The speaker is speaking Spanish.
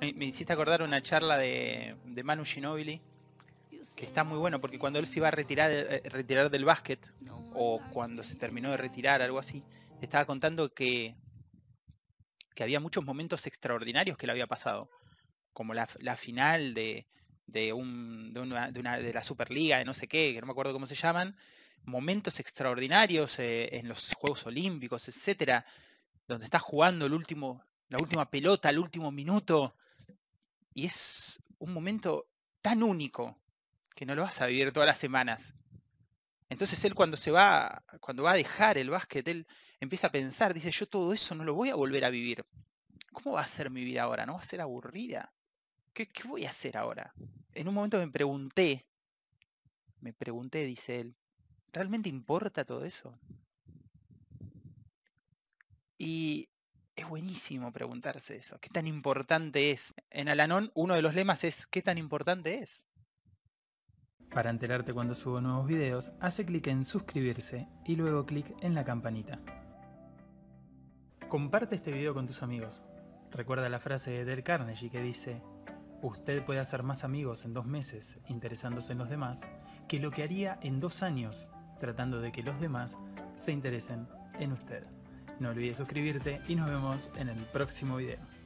Me, hiciste acordar una charla de, Manu Ginóbili que está muy bueno porque cuando él se iba a retirar, eh, del básquet o cuando se terminó de retirar, algo así, estaba contando que, que había muchos momentos extraordinarios que le había pasado, como la, final de, de, una, de, una- de la Superliga, de no sé qué, que no me acuerdo cómo se llaman, momentos extraordinarios eh, en los Juegos Olímpicos, etcétera, donde estás jugando la última pelota, el último minuto, y es un momento tan único que no lo vas a vivir todas las semanas. Entonces él cuando se va, cuando va a dejar el básquet, él empieza a pensar, dice, yo todo eso no lo voy a volver a vivir. ¿Cómo va a ser mi vida ahora? ¿No va a ser aburrida? ¿Qué, qué voy a hacer ahora? En un momento me pregunté, me pregunté, dice él, ¿realmente importa todo eso? Y es buenísimo preguntarse eso, ¿qué tan importante es? En Alanón uno de los lemas es, ¿qué tan importante es? Para enterarte cuando subo nuevos videos, hace clic en suscribirse y luego clic en la campanita. Comparte este video con tus amigos. Recuerda la frase de Del Carnegie que dice, usted puede hacer más amigos en dos meses interesándose en los demás que lo que haría en dos años tratando de que los demás se interesen en usted. No olvides suscribirte y nos vemos en el próximo video.